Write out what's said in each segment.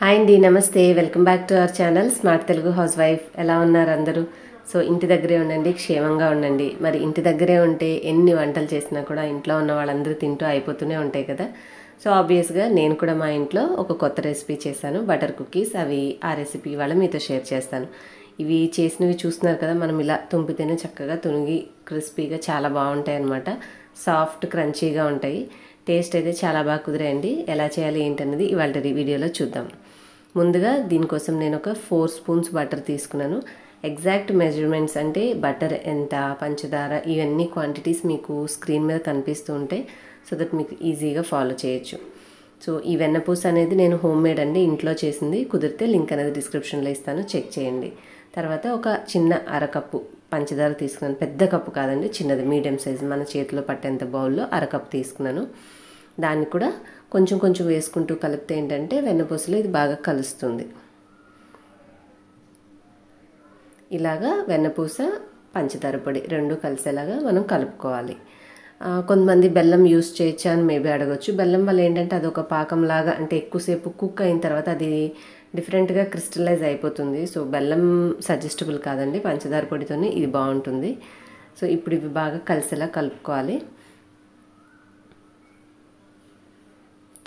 Hi అండి నమస్తే. Welcome back to our channel smart Telugu housewife ఎలా ఉన్నారు అందరూ? సో ఇంటి దగ్గరే ఉండండి క్షేమంగా ఉండండి. మరి ఇంటి దగ్గరే ఉంటే ఎన్ని వంటలు చేసినా కూడా ఇంట్లో ఉన్న వాళ్ళందరూ తింటూ అయిపోతూనే ఉంటాయి కదా? సో ఆబ్వియస్గా నేను కూడా మా ఇంట్లో ఒక కొత్త రెసిపీ చేశాను బటర్ కుకీస్ అవి ఆ రెసిపీ వాళ్ళ మీతో షేర్ చేస్తాను. ఇవి చేసినవి చూస్తున్నారు కదా మనం ఇలా తుంపితేనే చక్కగా తునిగి క్రిస్పీగా చాలా బాగుంటాయి అనమాట సాఫ్ట్ క్రంచీగా ఉంటాయి. టేస్ట్ అయితే చాలా బాగా కుదిరాయండి. ఎలా చేయాలి ఏంటనేది ఇవాళ వీడియోలో చూద్దాం. ముందుగా దీనికోసం నేను ఒక ఫోర్ స్పూన్స్ బటర్ తీసుకున్నాను. ఎగ్జాక్ట్ మెజర్మెంట్స్ అంటే బటర్ ఎంత పంచదార ఇవన్నీ క్వాంటిటీస్ మీకు స్క్రీన్ మీద కనిపిస్తూ ఉంటాయి సో దట్ మీకు ఈజీగా ఫాలో చేయొచ్చు. సో ఈ వెన్నపూస అనేది నేను హోమ్ మేడ్ అండి ఇంట్లో చేసింది. కుదిరితే లింక్ అనేది డిస్క్రిప్షన్లో ఇస్తాను చెక్ చేయండి. తర్వాత ఒక చిన్న అరకప్పు పంచదార తీసుకున్నాను. పెద్ద కప్పు కాదండి చిన్నది. Medium size. మన చేతిలో పట్టేంత బౌల్లో అరకప్పు తీసుకున్నాను. దాన్ని కూడా కొంచెం కొంచెం వేసుకుంటూ కలిపితే ఏంటంటే వెన్నపూసలో ఇది బాగా కలుస్తుంది. ఇలాగా వెన్నపూస పంచదార పొడి రెండు కలిసేలాగా మనం కలుపుకోవాలి. కొంతమంది బెల్లం యూస్ చేయొచ్చు అని మేబీ అడగచ్చు. బెల్లం వల్ల ఏంటంటే అది ఒక పాకంలాగా అంటే ఎక్కువసేపు కుక్ అయిన తర్వాత అది డిఫరెంట్గా క్రిస్టలైజ్ అయిపోతుంది. సో బెల్లం సజెస్టబుల్ కాదండి. పంచదార పొడితోనే ఇది బాగుంటుంది. సో ఇప్పుడు ఇవి బాగా కలిసేలా కలుపుకోవాలి.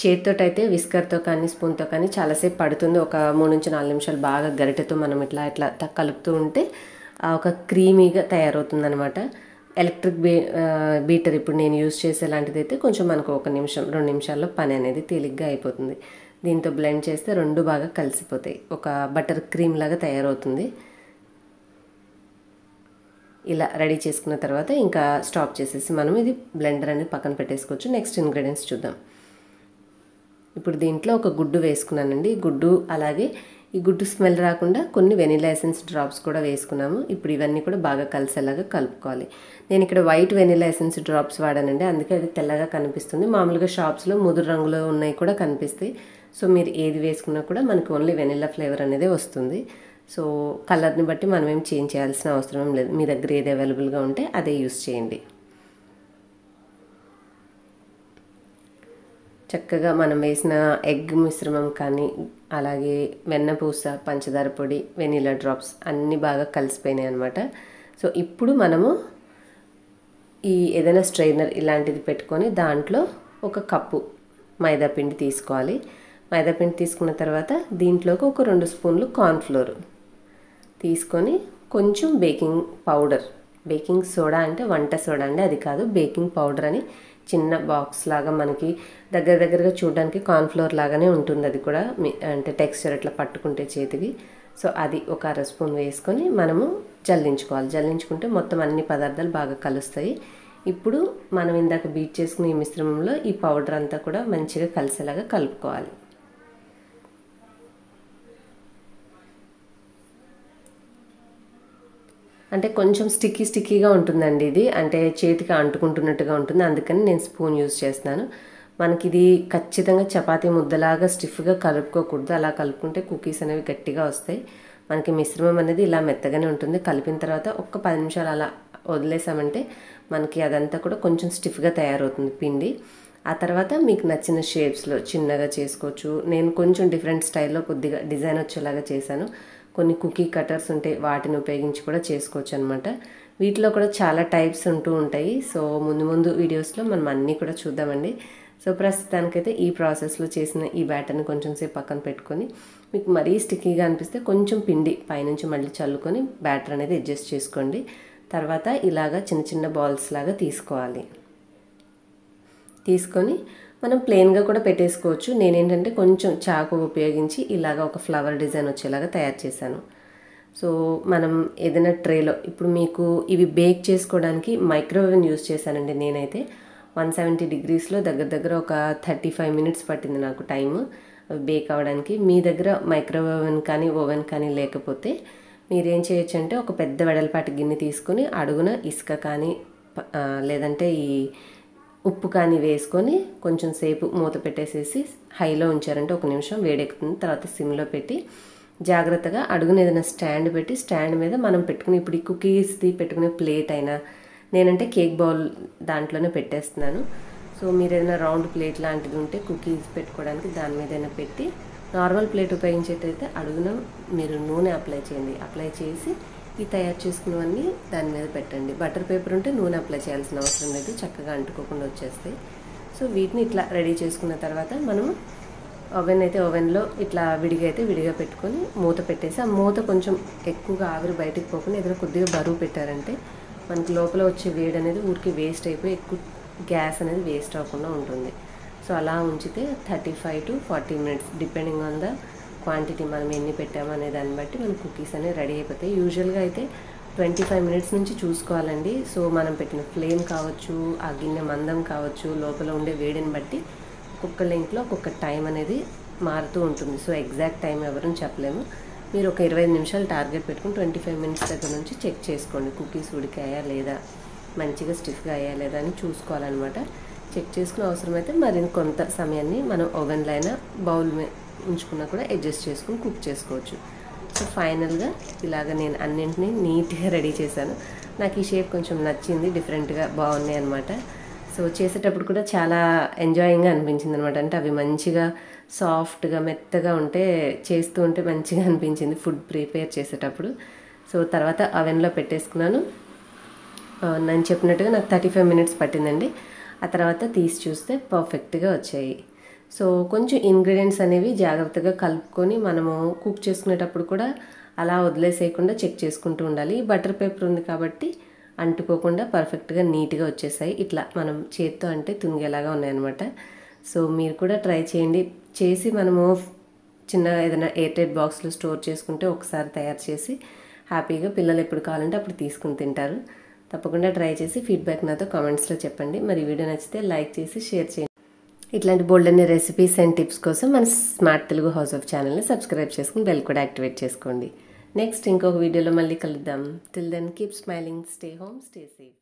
చేతితో అయితే విస్కర్తో కానీ స్పూన్తో కానీ చాలాసేపు పడుతుంది. ఒక మూడు నుంచి నాలుగు నిమిషాలు బాగా గరిటెతో మనం ఇట్లా ఇట్లా కలుపుతూ ఉంటే ఒక క్రీమీగా తయారవుతుంది అనమాట ఎలక్ట్రిక్ బీ బీటర్ ఇప్పుడు నేను యూజ్ చేసే లాంటిది అయితే కొంచెం మనకు ఒక నిమిషం రెండు నిమిషాల్లో పని అనేది తేలిగ్గా అయిపోతుంది. దీంతో బ్లెండ్ చేస్తే రెండు బాగా కలిసిపోతాయి. ఒక బటర్ క్రీమ్ లాగా తయారవుతుంది. ఇలా రెడీ చేసుకున్న తర్వాత ఇంకా స్టాప్ చేసేసి మనం ఇది బ్లెండర్ అనేది పక్కన పెట్టేసుకోవచ్చు. నెక్స్ట్ ఇంగ్రీడియంట్స్ చూద్దాం. ఇప్పుడు దీంట్లో ఒక గుడ్డు వేసుకున్నానండి. గుడ్డు అలాగే ఈ గుడ్డు స్మెల్ రాకుండా కొన్ని వెనిలా ఎసెన్స్ డ్రాప్స్ కూడా వేసుకున్నాము. ఇప్పుడు ఇవన్నీ కూడా బాగా కలిసేలాగా కలుపుకోవాలి. నేను ఇక్కడ వైట్ వెనిలా ఎసెన్స్ డ్రాప్స్ వాడానండి. అందుకే అది తెల్లగా కనిపిస్తుంది. మామూలుగా షాప్స్లో ముదురు రంగులో ఉన్నాయి కూడా కనిపిస్తాయి. సో మీరు ఏది వేసుకున్నా కూడా మనకు ఓన్లీ వెనిలా ఫ్లేవర్ అనేది వస్తుంది. సో కలర్ని బట్టి మనం ఏం చేంజ్ చేయాల్సిన అవసరం లేదు. మీ దగ్గర ఏది అవైలబుల్గా ఉంటే అదే యూస్ చేయండి. చక్కగా మనం వేసిన ఎగ్ మిశ్రమం కానీ అలాగే వెన్నపూస పంచదార పొడి వెనీలా డ్రాప్స్ అన్నీ బాగా కలిసిపోయినాయి అనమాట సో ఇప్పుడు మనము ఈ ఏదైనా స్ట్రైనర్ ఇలాంటిది పెట్టుకొని దాంట్లో ఒక కప్పు మైదాపిండి తీసుకోవాలి. మైదాపిండి తీసుకున్న తర్వాత దీంట్లోకి ఒక రెండు స్పూన్లు కార్న్ఫ్లోర్ తీసుకొని కొంచెం బేకింగ్ పౌడర్ బేకింగ్ సోడా అంటే వంట సోడా అండి. అది కాదు బేకింగ్ పౌడర్ అని చిన్న బాక్స్ లాగా మనకి దగ్గర దగ్గరగా చూడడానికి కార్న్ఫ్లోర్ లాగానే ఉంటుంది. అది కూడా అంటే టెక్స్చర్ అట్లా పట్టుకుంటే చేతికి. సో అది ఒక అర స్పూన్ వేసుకొని మనము జల్లించుకోవాలి. జల్లించుకుంటే మొత్తం అన్ని పదార్థాలు బాగా కలుస్తాయి. ఇప్పుడు మనం ఇందాక బీట్ చేసుకున్న ఈ మిశ్రమంలో ఈ పౌడర్ అంతా కూడా మంచిగా కలిసేలాగా కలుపుకోవాలి. అంటే కొంచెం స్టిక్కీ స్టిక్కీగా ఉంటుందండి ఇది. అంటే చేతికి అంటుకుంటున్నట్టుగా ఉంటుంది. అందుకని నేను స్పూన్ యూజ్ చేస్తున్నాను. మనకి ఇది ఖచ్చితంగా చపాతీ ముద్దలాగా స్టిఫ్గా కలుపుకోకూడదు. అలా కలుపుకుంటే కుకీస్ అనేవి గట్టిగా వస్తాయి. మనకి మిశ్రమం అనేది ఇలా మెత్తగానే ఉంటుంది. కలిపిన తర్వాత ఒక్క పది నిమిషాలు అలా వదిలేసామంటే మనకి అదంతా కూడా కొంచెం స్టిఫ్గా తయారవుతుంది పిండి. ఆ తర్వాత మీకు నచ్చిన షేప్స్లో చిన్నగా చేసుకోవచ్చు. నేను కొంచెం డిఫరెంట్ స్టైల్లో కొద్దిగా డిజైన్ వచ్చేలాగా చేశాను. కొన్ని కుకీ కటర్స్ ఉంటాయి వాటిని ఉపయోగించి కూడా చేసుకోవచ్చు అనమాట వీటిలో కూడా చాలా టైప్స్ ఉంటూ ఉంటాయి. సో ముందు ముందు వీడియోస్లో మనం అన్నీ కూడా చూద్దామండి. సో ప్రస్తుతానికైతే ఈ ప్రాసెస్లో చేసిన ఈ బ్యాటర్ని కొంచెం సేపు పక్కన పెట్టుకొని మీకు మరీ స్టిక్కీగా అనిపిస్తే కొంచెం పిండి పైనుంచి మళ్ళీ చల్లుకొని బ్యాటర్ అనేది అడ్జస్ట్ చేసుకోండి. తర్వాత ఇలాగా చిన్న చిన్న బాల్స్ లాగా తీసుకోవాలి. తీసుకొని మనం ప్లెయిన్గా కూడా పెట్టేసుకోవచ్చు. నేనేంటంటే కొంచెం చాకు ఉపయోగించి ఇలాగ ఒక ఫ్లవర్ డిజైన్ వచ్చేలాగా తయారు చేశాను. సో మనం ఏదైనా ట్రేలో ఇప్పుడు మీకు ఇవి బేక్ చేసుకోవడానికి మైక్రోవేవ్ని యూస్ చేశానండి నేనైతే. వన్ సెవెంటీ డిగ్రీస్లో దగ్గర దగ్గర ఒక థర్టీ ఫైవ్ మినిట్స్ పట్టింది నాకు టైం అవి బేక్ అవ్వడానికి. మీ దగ్గర మైక్రోవేవన్ కానీ ఓవెన్ కానీ లేకపోతే మీరేం చేయొచ్చు అంటే ఒక పెద్ద వెడల్పాటి గిన్నె తీసుకొని అడుగున ఇసుక కానీ లేదంటే ఈ ఉప్పు కానీ వేసుకొని కొంచెం సేపు మూత పెట్టేసేసి హైలో ఉంచారంటే ఒక నిమిషం వేడెక్కుతుంది. తర్వాత సిమ్లో పెట్టి జాగ్రత్తగా అడుగున ఏదైనా స్టాండ్ పెట్టి స్టాండ్ మీద మనం పెట్టుకుని ఇప్పుడు ఈ కుకీస్ది పెట్టుకునే ప్లేట్ అయినా నేనంటే కేక్ బౌల్ దాంట్లోనే పెట్టేస్తున్నాను. సో మీరు ఏదైనా రౌండ్ ప్లేట్ లాంటిది ఉంటే కుకీస్ పెట్టుకోవడానికి దాని మీద పెట్టి నార్మల్ ప్లేట్ ఉపయోగించేటైతే అడుగున మీరు నూనె అప్లై చేయండి. అప్లై చేసి ఈ తయారు చేసుకున్నవన్నీ దాని మీద పెట్టండి. బటర్ పేపర్ ఉంటే నూనె అప్లై చేయాల్సిన అవసరం లేదు చక్కగా అంటుకోకుండా వచ్చేస్తాయి. సో వీటిని ఇట్లా రెడీ చేసుకున్న తర్వాత మనము ఓవెన్ అయితే ఓవెన్లో ఇట్లా విడిగా అయితే విడిగా పెట్టుకొని మూత పెట్టేసి ఆ మూత కొంచెం ఎక్కువగా ఆవిరి బయటికి పోకుండా ఏదైనా కొద్దిగా బరువు పెట్టారంటే మనకి లోపల వచ్చే వేడి అనేది ఊరికి వేస్ట్ అయిపోయి ఎక్కువ గ్యాస్ అనేది వేస్ట్ అవ్వకుండా ఉంటుంది. సో అలా ఉంచితే thirty five to forty minutes depending on the quantity మనం ఎన్ని పెట్టామనే అనే దాన్ని బట్టి మన కుకీస్ అనేవి రెడీ అయిపోతాయి. యూజువల్గా అయితే ట్వంటీ ఫైవ్ మినిట్స్ నుంచి చూసుకోవాలండి. సో మనం పెట్టిన ఫ్లేమ్ కావచ్చు ఆ గిన్నె మందం కావచ్చు లోపల ఉండే వేడిని బట్టి ఒక్కొక్క లింక్లో ఒక్కొక్క టైం అనేది మారుతూ ఉంటుంది. సో ఎగ్జాక్ట్ టైం ఎవరని చెప్పలేము. మీరు ఒక ఇరవై నిమిషాలు టార్గెట్ పెట్టుకుని ట్వంటీ ఫైవ్ మినిట్స్ దగ్గర నుంచి చెక్ చేసుకోండి. కుకీస్ ఉడికాయా లేదా మంచిగా స్టిఫ్గా అయ్యా లేదా అని చూసుకోవాలన్నమాట. చెక్ చేసుకుని అవసరమైతే మరి కొంత సమయాన్ని మనం ఓవెన్లో అయినా బౌల్ ఉంచుకున్నా కూడా అడ్జస్ట్ చేసుకుని కుక్ చేసుకోవచ్చు. సో ఫైనల్గా ఇలాగ నేను అన్నింటినీ నీట్గా రెడీ చేశాను. నాకు ఈ షేప్ కొంచెం నచ్చింది డిఫరెంట్గా బాగున్నాయి అనమాట సో చేసేటప్పుడు కూడా చాలా ఎంజాయింగ్గా అనిపించింది అనమాట అంటే అవి మంచిగా సాఫ్ట్గా మెత్తగా ఉంటే చేస్తూ ఉంటే మంచిగా అనిపించింది ఫుడ్ ప్రిపేర్ చేసేటప్పుడు. సో తర్వాత అవెన్లో పెట్టేసుకున్నాను. నేను చెప్పినట్టుగా నాకు థర్టీ ఫైవ్ మినిట్స్ పట్టిందండి. ఆ తర్వాత తీసి చూస్తే పర్ఫెక్ట్గా వచ్చాయి. సో కొంచెం ఇంగ్రీడియంట్స్ అనేవి జాగ్రత్తగా కలుపుకొని మనము కుక్ చేసుకునేటప్పుడు కూడా అలా వదిలేసేయకుండా చెక్ చేసుకుంటూ ఉండాలి. బటర్ పేపర్ ఉంది కాబట్టి అంటుకోకుండా పర్ఫెక్ట్గా నీట్గా వచ్చేసాయి. ఇట్లా మనం చేత్తో అంటే తునిగేలాగా ఉన్నాయన్నమాట. సో మీరు కూడా ట్రై చేయండి. చేసి మనము చిన్న ఏదైనా ఎయిర్టైట్ బాక్స్లో స్టోర్ చేసుకుంటే ఒకసారి తయారు చేసి హ్యాపీగా పిల్లలు ఎప్పుడు కావాలంటే అప్పుడు తీసుకుని తింటారు. తప్పకుండా ట్రై చేసి ఫీడ్బ్యాక్ నాతో కామెంట్స్లో చెప్పండి. మరి వీడియో నచ్చితే లైక్ చేసి షేర్ చేయండి. ఇట్లాంటి బోల్డ్ అనే రెసిపీస్ అండ్ టిప్స్ కోసం మన స్మార్ట్ తెలుగు హౌస్ ఆఫ్ ఛానల్ని సబ్స్క్రైబ్ చేసుకుని బెల్ కూడా యాక్టివేట్ చేసుకోండి. నెక్స్ట్ ఇంకొక వీడియోలో మళ్ళీ కలుద్దాం. Till then keep smiling stay home stay safe